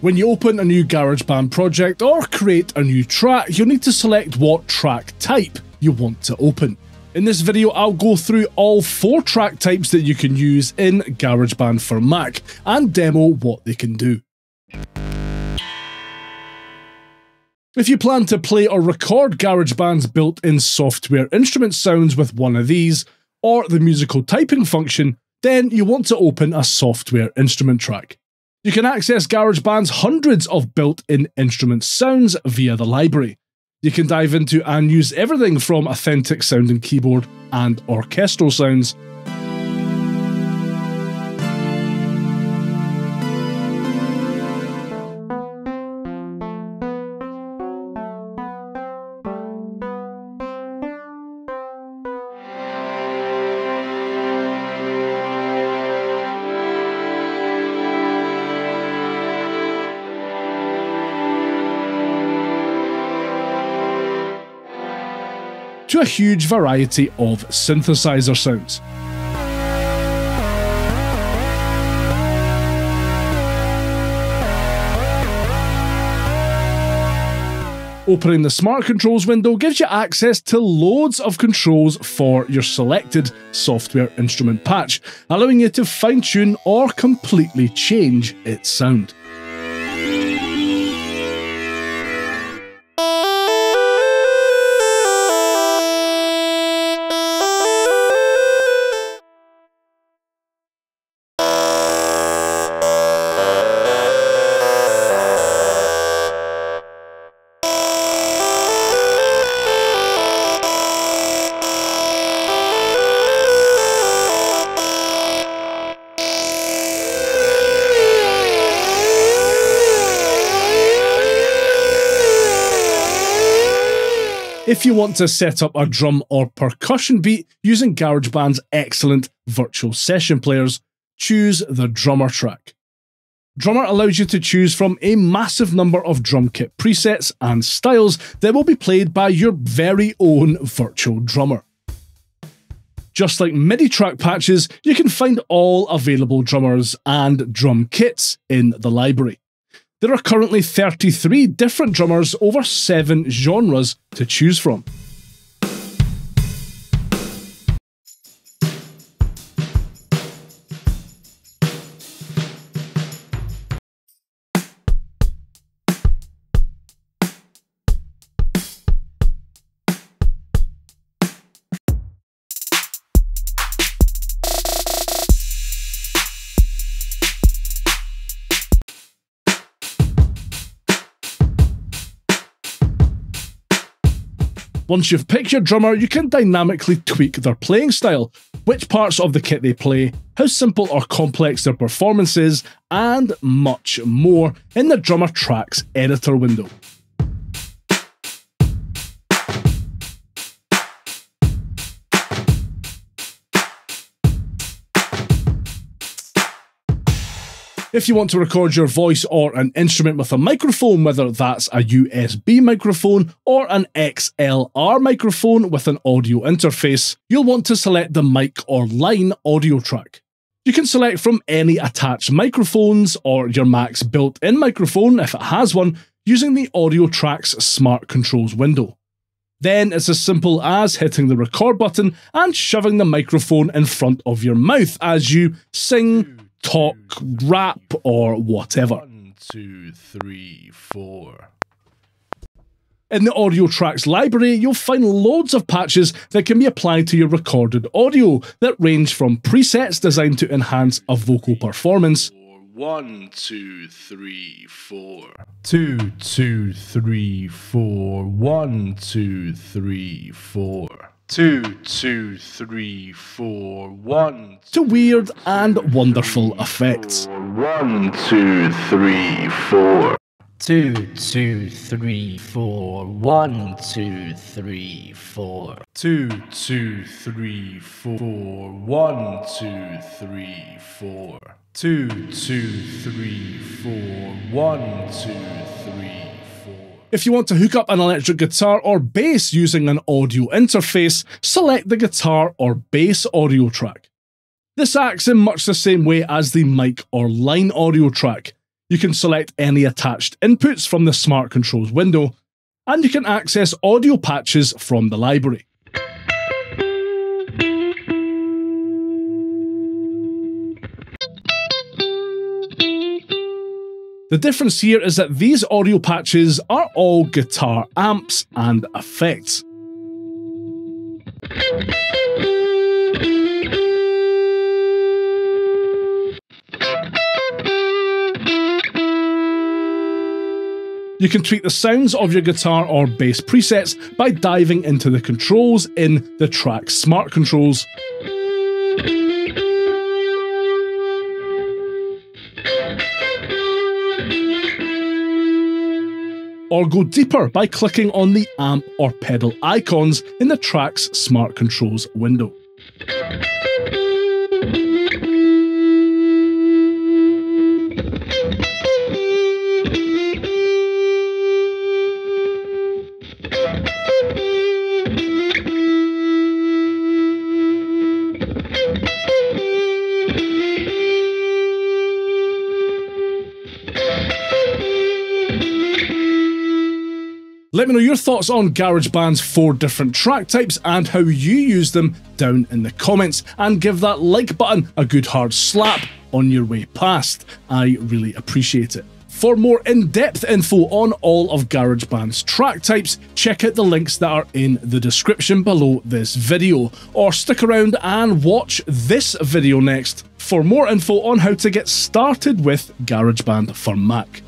When you open a new GarageBand project or create a new track, you'll need to select what track type you want to open. In this video, I'll go through all four track types that you can use in GarageBand for Mac and demo what they can do. If you plan to play or record GarageBand's built-in software instrument sounds with one of these, or the musical typing function, then you want to open a software instrument track. You can access GarageBand's hundreds of built-in instrument sounds via the library. You can dive into and use everything from authentic sounding keyboard and orchestral sounds to a huge variety of synthesizer sounds. Opening the Smart Controls window gives you access to loads of controls for your selected software instrument patch, allowing you to fine tune or completely change its sound. If you want to set up a drum or percussion beat using GarageBand's excellent virtual session players, choose the Drummer track. Drummer allows you to choose from a massive number of drum kit presets and styles that will be played by your very own virtual drummer. Just like MIDI track patches, you can find all available drummers and drum kits in the library. There are currently 33 different drummers over 7 genres to choose from. Once you've picked your drummer, you can dynamically tweak their playing style, which parts of the kit they play, how simple or complex their performance is, and much more in the Drummer Tracks editor window. If you want to record your voice or an instrument with a microphone, whether that's a USB microphone or an XLR microphone with an audio interface, you'll want to select the mic or line audio track. You can select from any attached microphones or your Mac's built in microphone if it has one using the Audio Tracks Smart Controls window. Then it's as simple as hitting the record button and shoving the microphone in front of your mouth as you sing, talk, rap, or whatever. One, two, three, four. In the audio tracks library, you'll find loads of patches that can be applied to your recorded audio that range from presets designed to enhance a vocal performance. One, two, three, four. Two, two, three, four. One, two, three, four. Two, two, three, four, one. To weird and wonderful effects. One, two, three, four. Two, two, three, four. One, two, three, four. Two, two, three, four. One, two, three, four. Two, two, three, four. One, two, three. If you want to hook up an electric guitar or bass using an audio interface, select the guitar or bass audio track. This acts in much the same way as the mic or line audio track. You can select any attached inputs from the Smart Controls window, and you can access audio patches from the library. The difference here is that these audio patches are all guitar amps and effects. You can tweak the sounds of your guitar or bass presets by diving into the controls in the track Smart Controls. Or go deeper by clicking on the amp or pedal icons in the track's Smart Controls window. Let me know your thoughts on GarageBand's four different track types and how you use them down in the comments, and give that like button a good hard slap on your way past. I really appreciate it. For more in-depth info on all of GarageBand's track types, check out the links that are in the description below this video, or stick around and watch this video next for more info on how to get started with GarageBand for Mac.